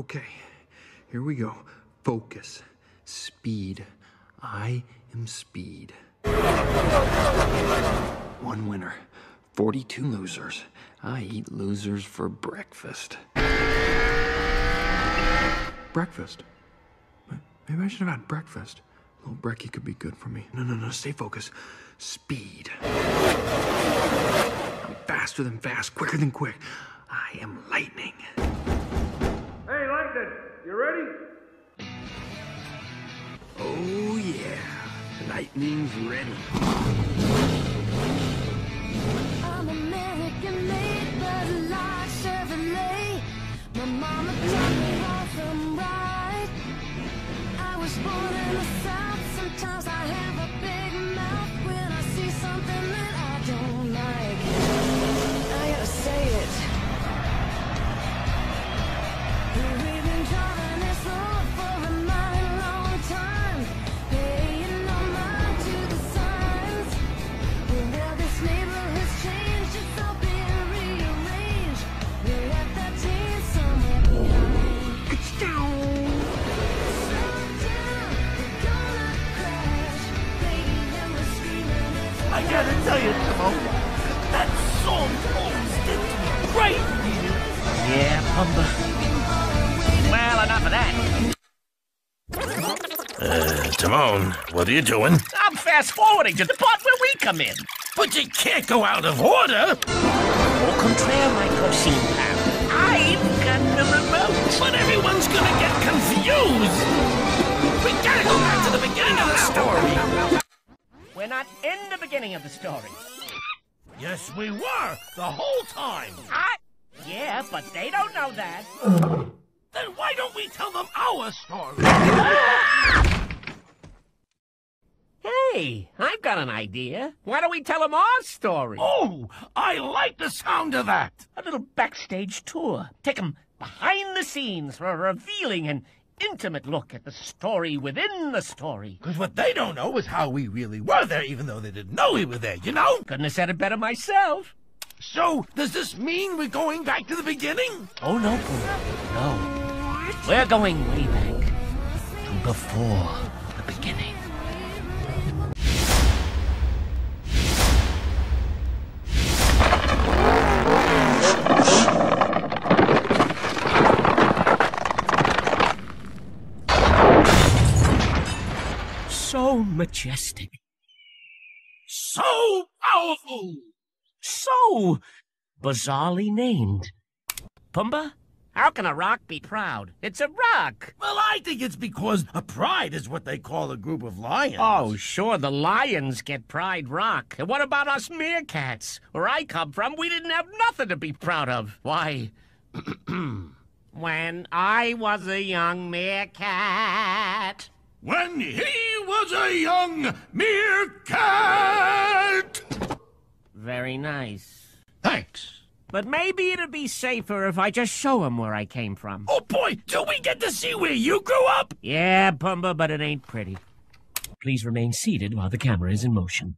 Okay, here we go. Focus. Speed. I am speed. One winner, 42 losers. I eat losers for breakfast. Breakfast? Maybe I should have had breakfast. A little brekkie could be good for me. No, no, no, stay focused. Speed. I'm faster than fast, quicker than quick. I am lightning. Hey, Lightning, you ready? Oh, yeah. Lightning's ready. Gotta tell you, Timon, that song always did to me great. Yeah, Pumbaa. Well, enough of that. Uh, Timon, what are you doing? I'm fast forwarding to the part where we come in. But you can't go out of order! Au contraire, my cochin pal. I've got the remote. But everyone's gonna get confused! We gotta go back to the beginning of the story! Not in the beginning of the story. Yes, we were, the whole time! I... Yeah, but they don't know that. Then why don't we tell them our story? Hey, I've got an idea. Why don't we tell them our story? Oh, I like the sound of that! A little backstage tour. Take them behind the scenes for a revealing and intimate look at the story within the story. Because what they don't know is how we really were there, even though they didn't know we were there, you know? Couldn't have said it better myself. So, does this mean we're going back to the beginning? Oh, no, Pooh. No. We're going way back to before the beginning. Majestic. So powerful! So bizarrely named. Pumbaa, how can a rock be proud? It's a rock. Well, I think it's because a pride is what they call a group of lions. Oh, sure, the lions get Pride Rock. And what about us meerkats? Where I come from, we didn't have nothing to be proud of. Why? when I was a young meerkat. When he was a young meerkat! Very nice. Thanks. But maybe it'd be safer if I just show him where I came from. Oh boy, do we get to see where you grew up? Yeah, Pumbaa, but it ain't pretty. Please remain seated while the camera is in motion.